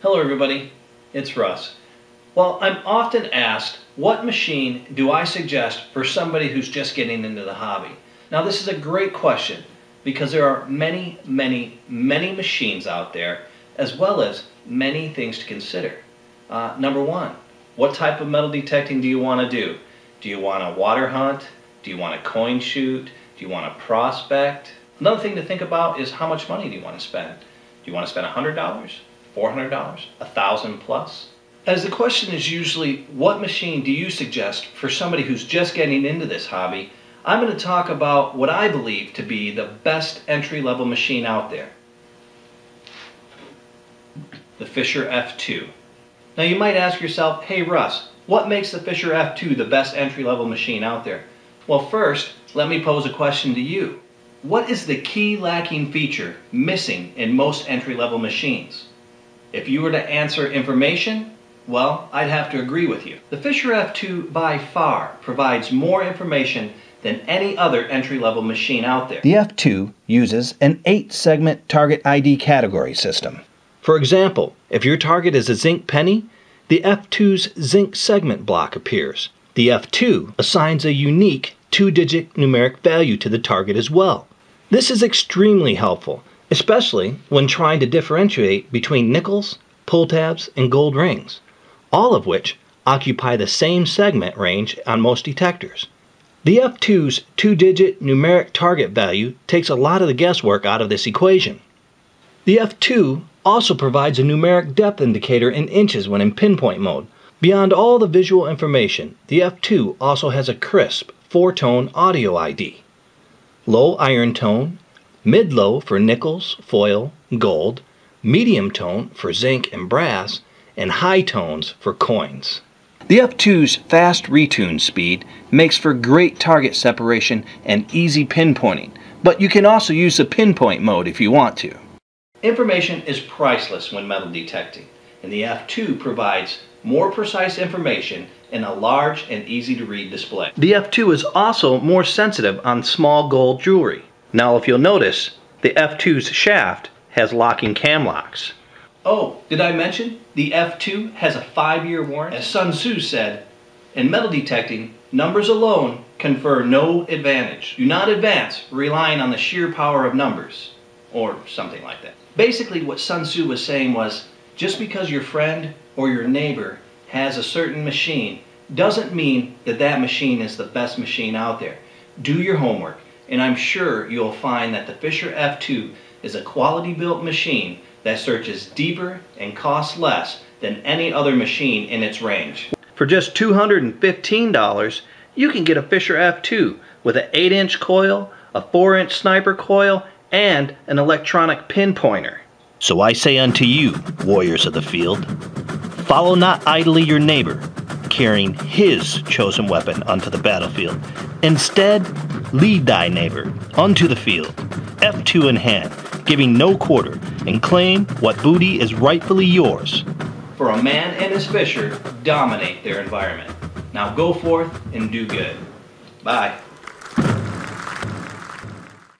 Hello everybody, it's Russ. Well, I'm often asked, what machine do I suggest for somebody who's just getting into the hobby? Now this is a great question because there are many, many, many machines out there as well as many things to consider. Uh, number one, what type of metal detecting do you want to do? Do you want a water hunt? Do you want a coin shoot? Do you want a prospect? Another thing to think about is how much money do you want to spend? Do you want to spend $100? $400, a thousand plus? As the question is usually, what machine do you suggest for somebody who's just getting into this hobby? I'm going to talk about what I believe to be the best entry-level machine out there. The Fisher F2. Now you might ask yourself, hey Russ, what makes the Fisher F2 the best entry-level machine out there? Well first, let me pose a question to you. What is the key lacking feature missing in most entry-level machines? If you were to answer information, well, I'd have to agree with you. The Fisher F2 by far provides more information than any other entry-level machine out there. The F2 uses an 8-segment target ID category system. For example, if your target is a zinc penny, the F2's zinc segment block appears. The F2 assigns a unique two-digit numeric value to the target as well. This is extremely helpful especially when trying to differentiate between nickels, pull tabs, and gold rings, all of which occupy the same segment range on most detectors. The F2's two-digit numeric target value takes a lot of the guesswork out of this equation. The F2 also provides a numeric depth indicator in inches when in pinpoint mode. Beyond all the visual information, the F2 also has a crisp four-tone audio ID. Low iron tone mid-low for nickels, foil, gold, medium tone for zinc and brass, and high tones for coins. The F2's fast retune speed makes for great target separation and easy pinpointing, but you can also use the pinpoint mode if you want to. Information is priceless when metal detecting, and the F2 provides more precise information in a large and easy to read display. The F2 is also more sensitive on small gold jewelry. Now if you'll notice, the F2's shaft has locking cam locks. Oh, did I mention the F2 has a five-year warranty? As Sun Tzu said, in metal detecting, numbers alone confer no advantage. Do not advance relying on the sheer power of numbers, or something like that. Basically what Sun Tzu was saying was, just because your friend or your neighbor has a certain machine doesn't mean that that machine is the best machine out there. Do your homework and I'm sure you'll find that the Fisher F2 is a quality built machine that searches deeper and costs less than any other machine in its range. For just $215, you can get a Fisher F2 with an 8 inch coil, a 4 inch sniper coil, and an electronic pinpointer. So I say unto you, warriors of the field, follow not idly your neighbor, carrying his chosen weapon onto the battlefield. Instead, lead thy neighbor onto the field, F2 in hand, giving no quarter, and claim what booty is rightfully yours. For a man and his fisher dominate their environment. Now go forth and do good. Bye.